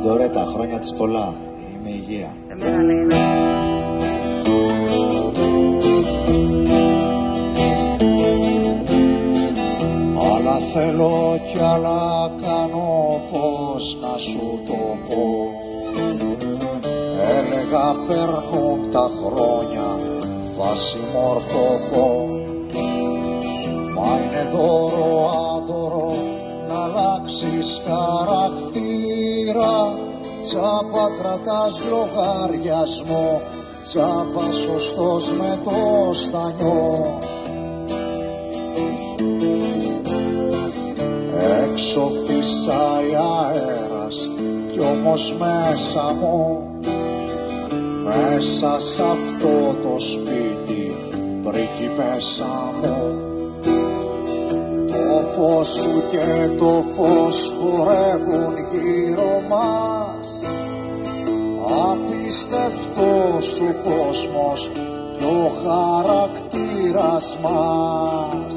Εντορέτα, χρόνια της πολλά. Είμαι υγεία. Εμένα λέει. Άλλα θέλω κι άλλα κάνω πως να σου το πω Έλεγα περνούν τα χρόνια θα συμμορφωθώ Μα είναι δώρο άδωρο να αλλάξεις χαρακτήρα Τσάπα κρατάς λογαριασμό Τσάπα σωστός με το στανιό. Έξω φυσάει αέρας κι όμως μέσα μου. Μέσα σ' αυτό το σπίτι πρίγκιπέσα μου. το φως σου και το φως χορεύουν γύρω μας. Απίστευτος ο κόσμος και ο χαρακτήρας μας